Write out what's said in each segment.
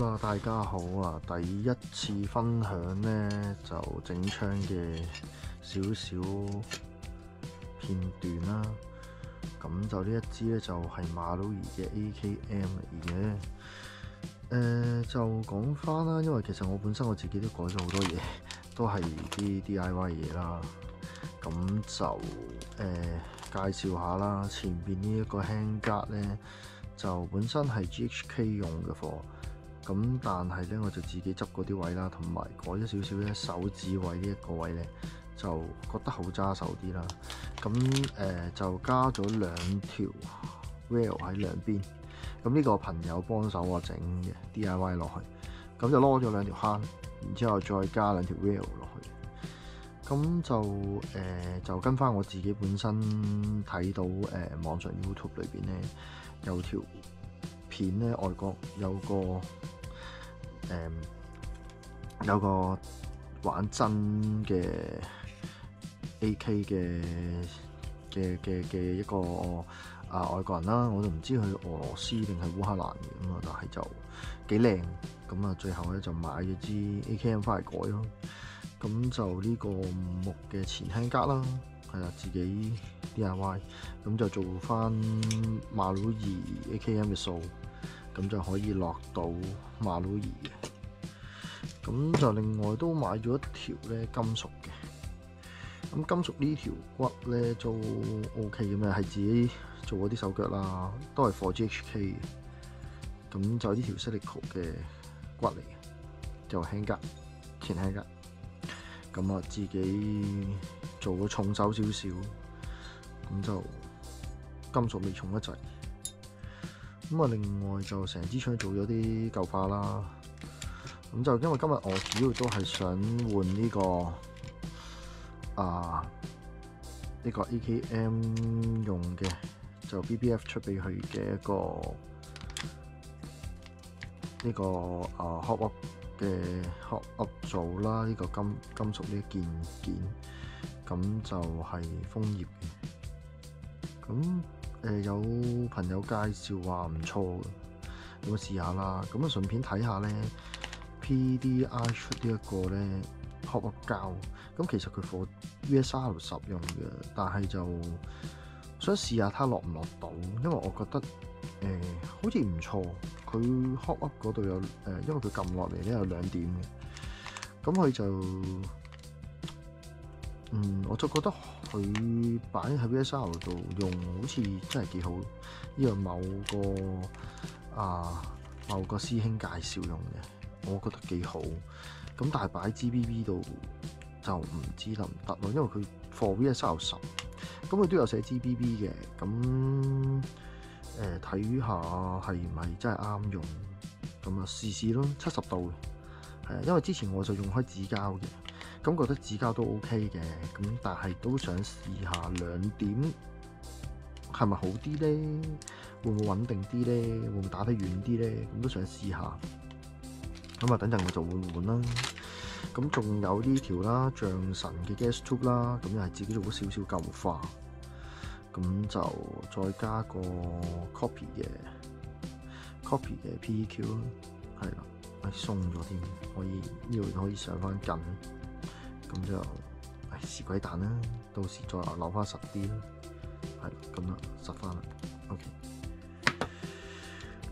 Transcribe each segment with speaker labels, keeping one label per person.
Speaker 1: 大家好啊！第一次分享呢，就整槍嘅少少片段啦。咁就呢一支呢，就係馬魯兒嘅 AKM 嚟嘅。誒、就講翻啦，因為其實我本身我自己都改咗好多嘢，都係啲 DIY 嘢啦。咁就誒、介紹下啦，前邊呢一個 handguard 呢，就本身係 GHK 用嘅貨。咁但係咧，我就自己執嗰啲位啦，同埋改咗少少咧手指位呢一個位咧，就覺得好揸手啲啦。咁誒、就加咗兩條 rail 喺兩邊。咁呢個朋友幫手我整嘅 DIY 落去，咁就攞咗兩條坑，然之後再加兩條 rail 落去。咁就誒、就跟翻我自己本身睇到誒、呃、網上 YouTube 裏邊咧有條片咧，外國有個誒、有個玩真嘅 AK 嘅嘅嘅嘅一個啊外國人啦，我都唔知佢俄羅斯定係烏克蘭嘅咁啊，但係就幾靚咁啊，最後咧就買咗支 AKM 翻嚟改咯。咁就呢個木嘅前輕格啦，係啊，自己 DIY，咁就做翻馬魯兒 AKM 嘅數。咁就可以落到馬魯兒嘅，咁就另外都買咗一條咧金屬嘅，咁金屬呢條骨咧都 OK 嘅，係自己做嗰啲手腳啦，都係 for GHK 嘅，咁就呢條 Silico 嘅骨嚟嘅，就輕格前輕格，咁啊自己做個重手少少，咁就金屬未重得滯。咁啊，另外就成支槍做咗啲舊化啦。咁就因為今日我主要都係想換呢個啊呢個 AKM 用嘅，就 BBF 出俾佢嘅一個呢個啊 hot up 嘅 hot up 組啦。呢個金金屬呢件件，咁就係楓葉嘅。咁誒、有朋友介紹話唔錯嘅，咁啊試下啦。咁啊順便睇下咧，PDI 出呢一個咧，hot up 膠，咁其實佢貨 VSR 十用嘅，但係就想試下睇落唔落到，因為我覺得誒、好似唔錯。佢 hot up 嗰度有誒、因為佢撳落嚟咧有兩點嘅，咁佢就嗯我就覺得。佢擺喺 VSR 度用，好似真係幾好。呢個某個啊某個師兄介紹用嘅，我覺得幾好。咁但係擺 GBB 度就唔知得唔得咯，因為佢 for VSR 十，咁佢都有寫 GBB 嘅。咁誒睇下係唔係真係啱用，咁啊試試咯，七十度，係啊，因為之前我就用開紙膠嘅。咁覺得紙膠都 OK 嘅，咁但係都想試下兩點係咪好啲咧？會唔會穩定啲咧？會唔會打得遠啲咧？咁都想試下。咁啊，等陣我就會換啦。咁仲有呢條啦，象神嘅 gas tube 啦，咁又係自己做咗少少舊化。咁就再加個 copy 嘅 copy 嘅 PEQ 啦，係啦，誒鬆咗添，可以呢度可以上翻緊。咁就誒試鬼蛋啦，到時再留翻實啲啦，係咁啦，實翻啦，OK。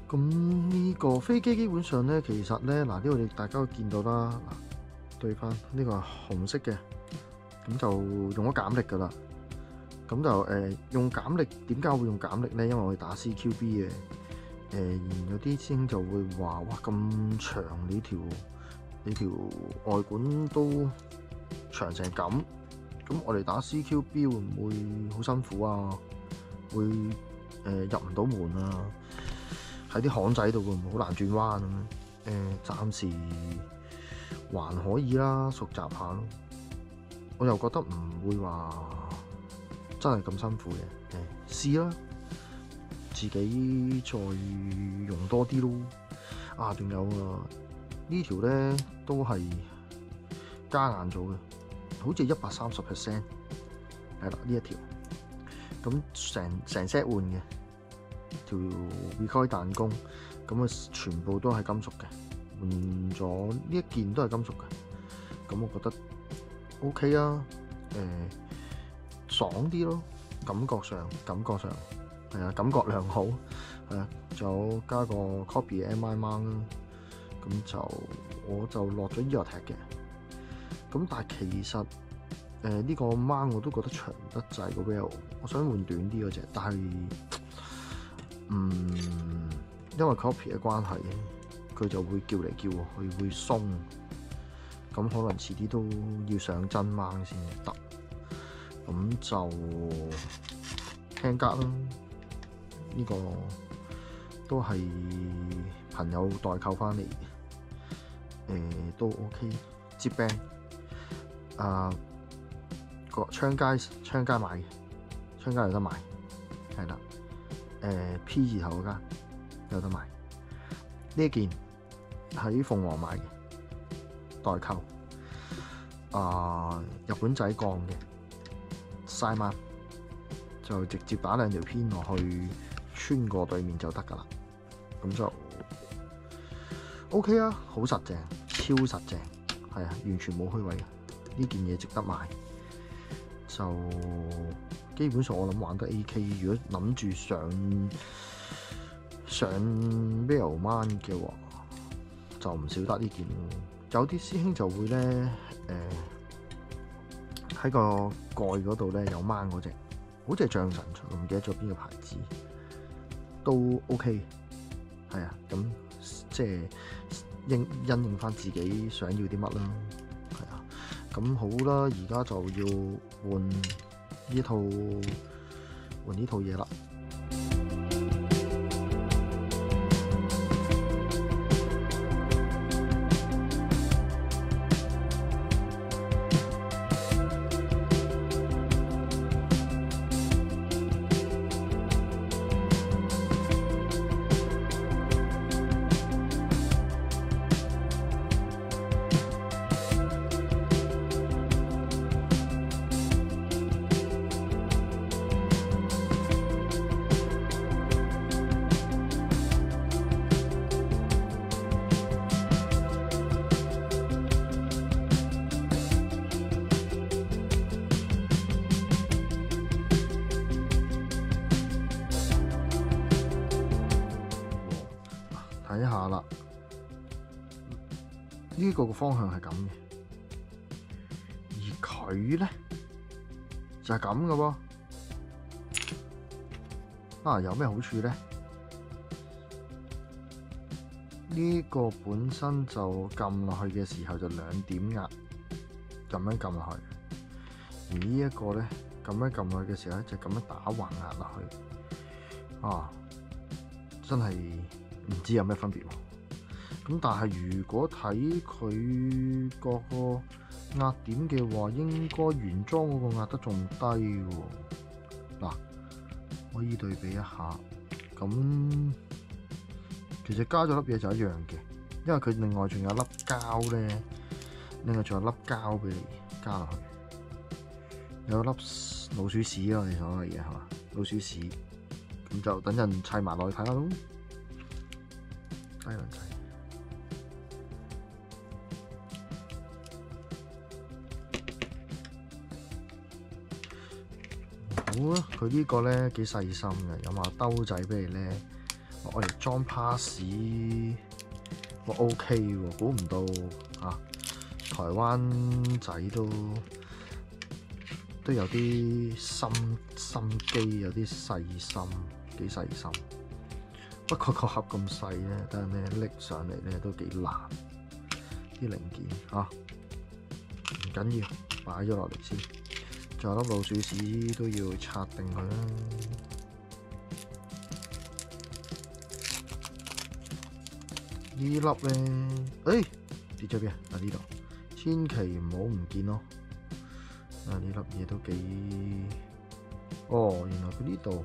Speaker 1: 咁呢個飛機基本上咧，其實咧嗱，呢度你大家都見到啦，嗱對翻呢個紅色嘅，咁就用咗減力噶啦。咁就誒、用減力，點解會用減力咧？因為我哋打 CQB 嘅，誒、呃、有啲師兄就會話：哇咁長呢條呢條外管都〜長成咁，咁我哋打 CQB 會唔會好辛苦啊？會誒、入唔到門啊？喺啲巷仔度會唔會好難轉彎咁？誒、呃，暫時還可以啦，熟習下咯。我又覺得唔會話真係咁辛苦嘅，誒試啦，自己再用多啲咯。啊，仲有啊，呢條咧都係加硬咗嘅。好似一百三十 percent，係啦呢一條，咁成成 set 換嘅，條 recoil 彈弓，咁啊全部都係金屬嘅，換咗呢一件都係金屬嘅，咁我覺得 OK 啊，誒、爽啲咯，感覺上感覺上。係啊，感覺良好，係啊，仲有加個 copy MI mon，咁就我就落咗 e o t 嘅，咁但係其實。誒、呃、呢、這個 mount 我都覺得長得滯個 rail，我想換短啲嗰隻，但係嗯，因為 copy 嘅關係，佢就會叫嚟叫去，會鬆，咁可能遲啲都要上真掹先得，咁就聽格啦，呢、這個都係朋友代購翻嚟，誒、呃、都 OK，接 band 啊。個昌街昌街買嘅，昌街有得買，係啦。誒、P 字頭嗰間有得買。呢件喺鳳凰買嘅代購，啊、日本仔鋼嘅曬碼，就直接打兩條片落去，穿過對面就得㗎啦。咁就 OK 啊，好實淨，超實淨，係啊，完全冇虛位嘅。呢件嘢值得買。就基本上我諗玩得 AK，如果諗住上上 Rail Mount 嘅話，就唔少得呢件。有啲師兄就會咧，誒、喺個蓋嗰度咧有掹嗰隻，好似係象神出，唔記得咗邊個牌子，都 OK。係啊，咁即係應因應翻自己想要啲乜啦。咁好啦，而家就要換呢套換呢套嘢啦。睇下啦，呢個個方向係咁嘅，而佢咧就係咁嘅喎。啊，有咩好處咧？呢個本身就撳落去嘅時候就兩點壓，咁樣撳落去。而呢一個咧，咁樣撳落去嘅時候咧，就咁樣打橫壓落去。啊，真係〜唔知有咩分別喎？咁但係如果睇佢個個壓點嘅話，應該原裝嗰個壓得仲低喎。嗱，可以對比一下。咁其實加咗粒嘢就一樣嘅，因為佢另外仲有粒膠咧，另外仲有粒膠俾你加落去，有粒老鼠屎咯，你所謂嘅係嘛？老鼠屎，咁就等陣砌埋落去睇下咯。好啊！佢呢個咧幾細心嘅，有埋兜仔俾你咧，我嚟裝 pass，我 OK 喎，估唔到啊！台灣仔都都有啲心心機，有啲細心，幾細心。不過個盒咁細咧，但係咧拎上嚟咧都幾難啲零件嚇，唔緊要，擺咗落嚟先。仲有粒老鼠屎都要拆定佢啦。呢粒咧，誒跌咗邊啊？呢度，千祈唔好唔見咯。啊，呢粒嘢都幾，哦，原來佢呢度。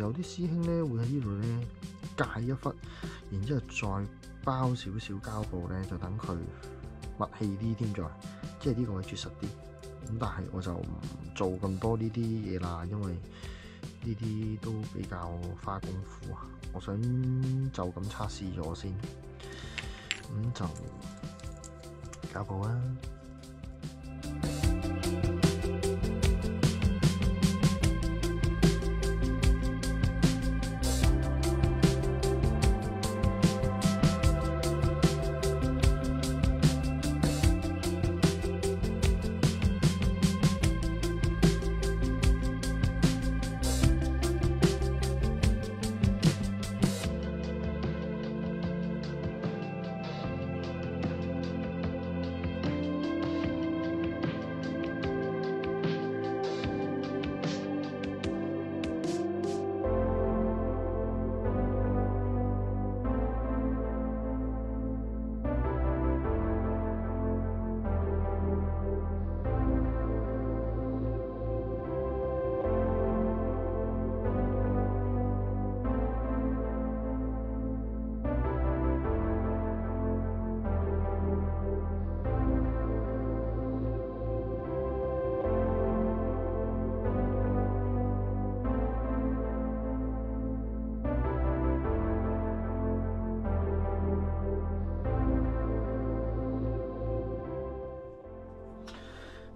Speaker 1: 有啲師兄咧會喺呢度咧界一忽，然之後再包少少膠布咧，就等佢密氣啲添，再即係呢個位結實啲。咁但係我就唔做咁多呢啲嘢啦，因為呢啲都比較花功夫啊。我想就咁測試咗先，咁就膠布啦。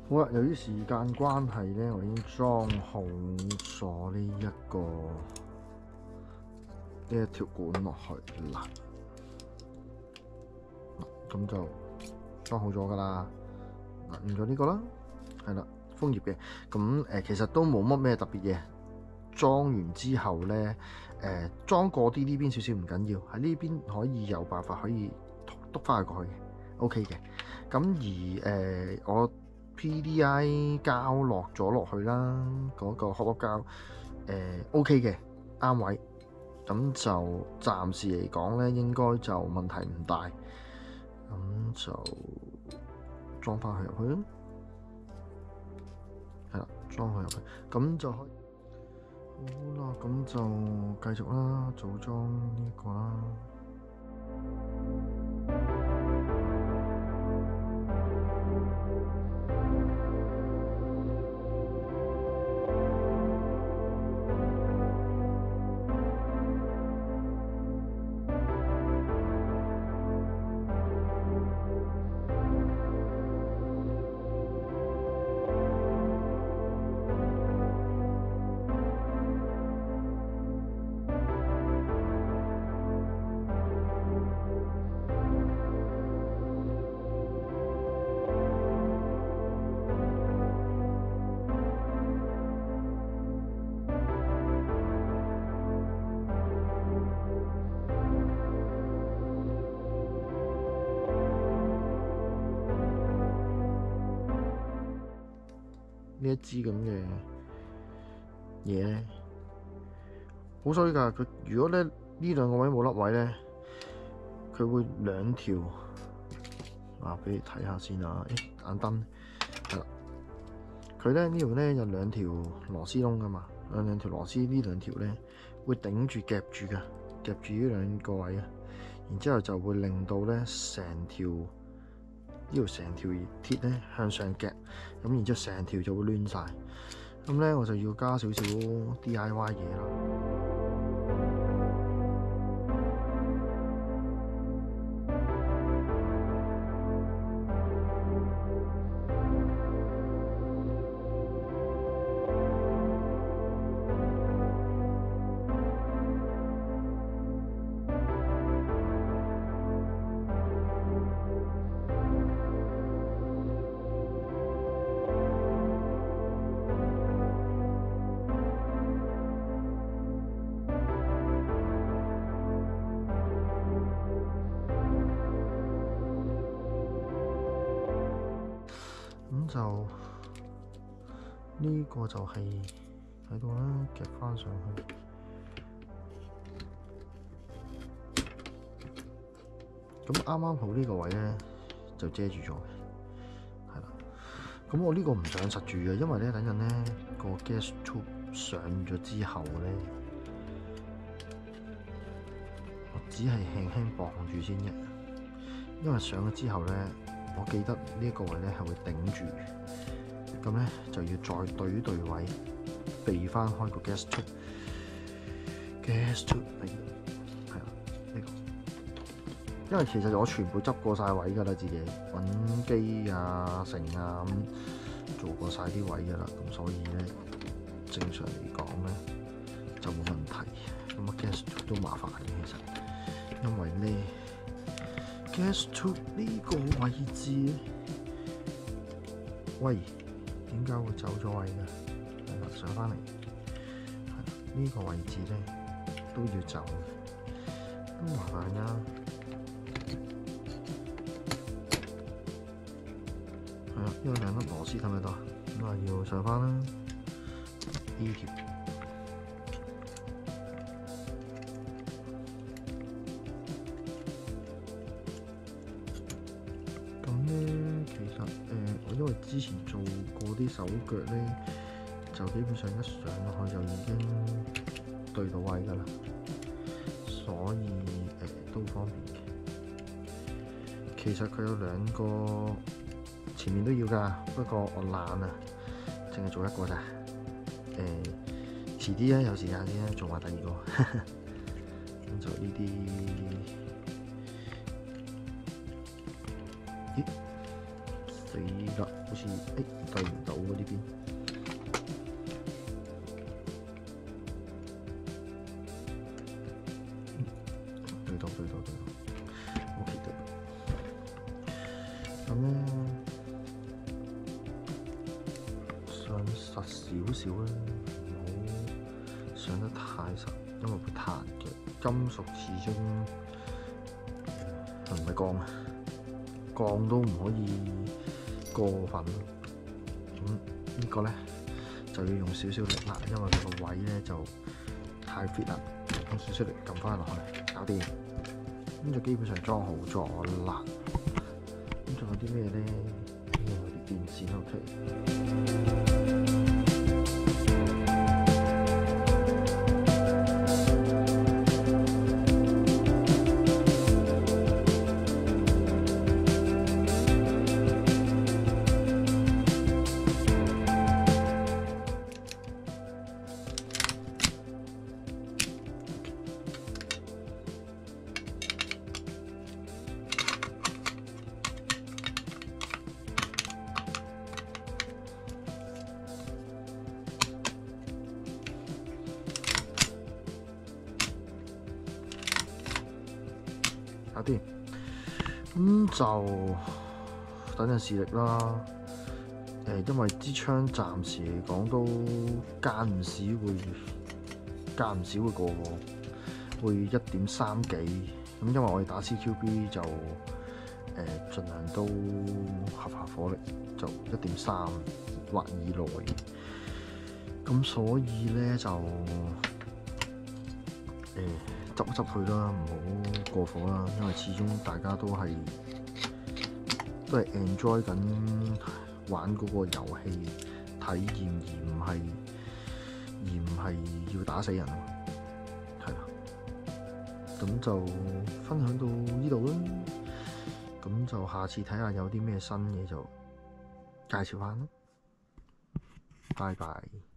Speaker 1: 好啦，由於時間關係咧，我已經裝好咗呢一個呢一條管落去啦。咁就裝好咗噶啦。嗱，用咗呢個啦，係啦，楓葉嘅。咁誒，其實都冇乜咩特別嘢。裝完之後咧，誒裝過啲呢邊少少唔緊要，喺呢邊可以有辦法可以篤翻佢過去嘅，OK 嘅。咁而誒我。PDI 膠落咗落去啦，嗰、那個殼膠誒、OK 嘅，啱位，咁就暫時嚟講咧，應該就問題唔大，咁就裝翻佢入去咯，係啦，裝佢入去，咁就可好啦，咁就繼續啦，組裝呢個啦。呢一支咁嘅嘢咧，好衰㗎！佢如果咧呢兩個位冇粒位咧，佢會兩條啊，俾你睇下先啊！誒，眼燈係啦，佢咧呢度咧有兩條螺絲窿㗎嘛，有兩條螺絲，呢兩條咧會頂住夾住㗎，夾住呢兩個位啊，然之後就會令到咧成條。呢條成條鐵咧向上夾，咁然之後成條就會攣晒。咁咧我就要加少少 DIY 嘢啦。咁就呢、個就係喺度啦，夾翻上去。咁啱啱好呢個位咧就遮住咗，係啦。咁我呢個唔想實住嘅，因為咧等陣咧個 gas tube 上咗之後咧，我只係輕輕綁住先啫。因為上咗之後咧，我記得呢一個位咧係會頂住，咁咧就要再對對位，避翻開個 gas tube。gas tube 係啦，呢個。因為其實我全部執過晒位㗎啦，自己揾機啊、成啊咁做過晒啲位㗎啦，咁所以咧正常嚟講咧就冇問題。咁啊 gas tube 都麻煩嘅其實，因為咧 gas tube 呢個位置，喂點解會走咗位嘅？係啦，上翻嚟，呢個位置咧都要走嘅，都麻煩㗎。係啊，因為兩粒螺絲睇唔睇到啊？咁啊要上翻啦，呢條。之前做過啲手腳咧，就基本上一上落去就已經對到位㗎啦，所以誒、呃、都方便嘅。其實佢有兩個。前面都要㗎，不過我懶啊，淨係做一個咋。誒、呃，遲啲啊，有時間先做埋第二個。咁就呢啲，死啦！好似誒對唔到喎呢邊。對到對到對到，OK 對到。咁咧。上實少少啦，唔好上得太實，因為會彈嘅。金屬始終唔係鋼啊，鋼都唔可以過分。咁呢個咧就要用少少力啦，因為佢個位咧就太 fit 啦，用少少力撳翻落去，搞掂。咁就基本上裝好咗啦。咁仲有啲咩咧？呢個啲電線 OK。咁就等陣試力啦。誒，因為支槍暫時嚟講都間唔少會間唔時會過喎，會一點三幾。咁因為我哋打 CQB 就誒、呃、量都合下火力，就一點三或以內。咁所以咧就誒。執一執佢啦，唔好過火啦，因為始終大家都係都係 enjoy 緊玩嗰個遊戲體驗，而唔係而唔係要打死人，係啦。咁就分享到呢度啦，咁就下次睇下有啲咩新嘢就介紹翻啦。拜拜。